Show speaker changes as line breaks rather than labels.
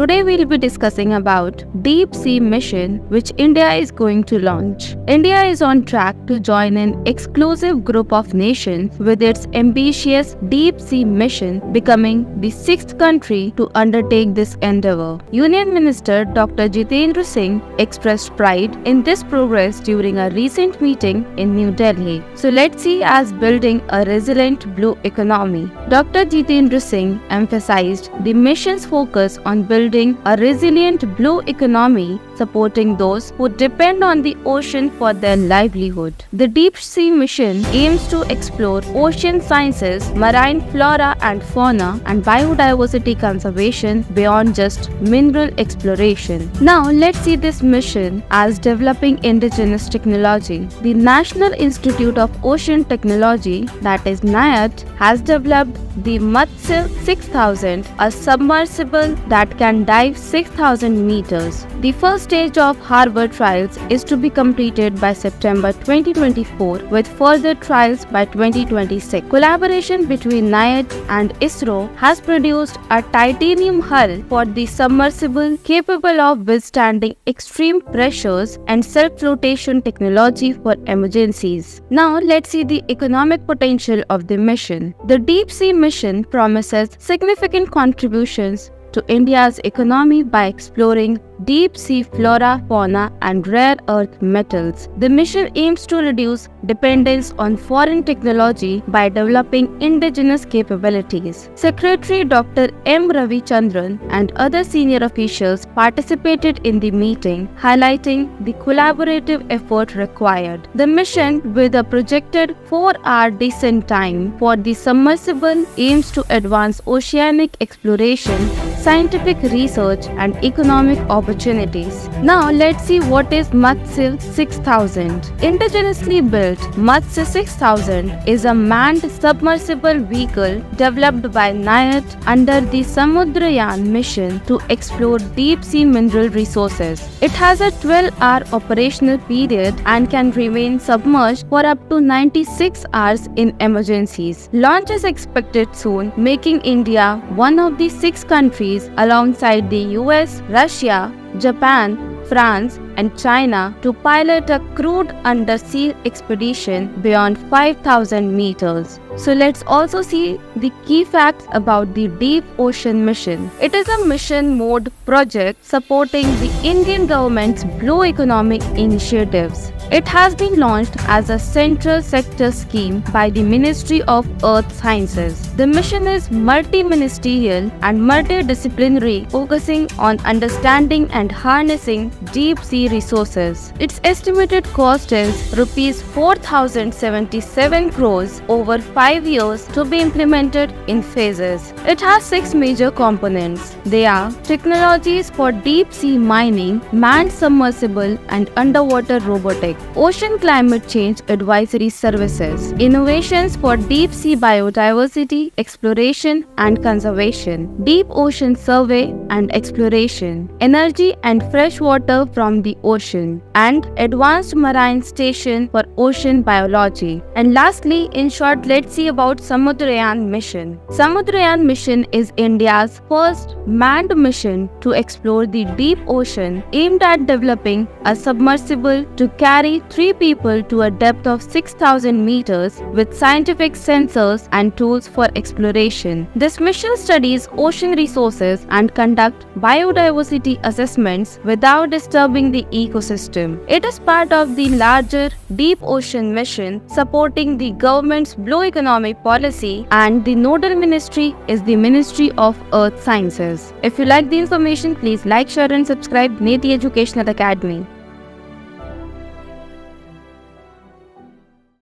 Today we'll be discussing about Deep Sea mission which India is going to launch. India is on track to join an exclusive group of nations with its ambitious Deep Sea mission becoming the sixth country to undertake this endeavor. Union Minister Dr. Jitendra Singh expressed pride in this progress during a recent meeting in New Delhi. So let's see as building a resilient blue economy. Dr. Jitendra Singh emphasized the mission's focus on building a resilient blue economy supporting those who depend on the ocean for their livelihood. The Deep Sea Mission aims to explore ocean sciences, marine flora and fauna, and biodiversity conservation beyond just mineral exploration. Now, let's see this mission as developing indigenous technology. The National Institute of Ocean Technology, that is NIOT, has developed the Matsya 6000, a submersible that can dive 6000 meters. The first stage of harbor trials is to be completed by September 2024 with further trials by 2026. Collaboration between NIOT and ISRO has produced a titanium hull for the submersible capable of withstanding extreme pressures and self-flotation technology for emergencies. Now let's see the economic potential of the mission. The Deep Sea mission promises significant contributions to India's economy by exploring deep sea flora, fauna, and rare earth metals. The mission aims to reduce dependence on foreign technology by developing indigenous capabilities. Secretary Dr. M. Ravichandran and other senior officials participated in the meeting, highlighting the collaborative effort required. The mission, with a projected 4 hour descent time for the submersible, aims to advance oceanic exploration, scientific research, and economic opportunities. Now let's see what is Matsya 6000. Indigenously built, Matsya 6000 is a manned submersible vehicle developed by NIOT under the Samudrayaan mission to explore deep sea mineral resources. It has a 12-hour operational period and can remain submerged for up to 96 hours in emergencies. Launch is expected soon, making India one of the six countries alongside the US, Russia, Japan, France, and China to pilot a crewed undersea expedition beyond 5000 meters. So let's also see the key facts about the Deep Ocean Mission. It is a mission mode project supporting the Indian government's blue economic initiatives. It has been launched as a central sector scheme by the Ministry of Earth Sciences. The mission is multi-ministerial and multidisciplinary, focusing on understanding and harnessing deep sea resources. Its estimated cost is rupees 4077 crores over 5 years to be implemented in phases. It has 6 major components. They are technologies for deep sea mining, manned submersible and underwater robotics Ocean Climate Change Advisory Services, innovations for deep sea biodiversity, exploration and conservation, deep ocean survey and exploration, energy and fresh water from the ocean, and advanced marine station for ocean biology. And lastly, in short, let's see about Samudrayaan mission. Samudrayaan mission is India's first manned mission to explore the deep ocean aimed at developing a submersible to carry three people to a depth of 6000 meters with scientific sensors and tools for exploration. This mission studies ocean resources and conduct biodiversity assessments without disturbing the ecosystem. It is part of the larger Deep Ocean mission supporting the government's blue economic policy and the nodal ministry is the Ministry of Earth Sciences. If you like the information, please like, share and subscribe Neti Educational Academy.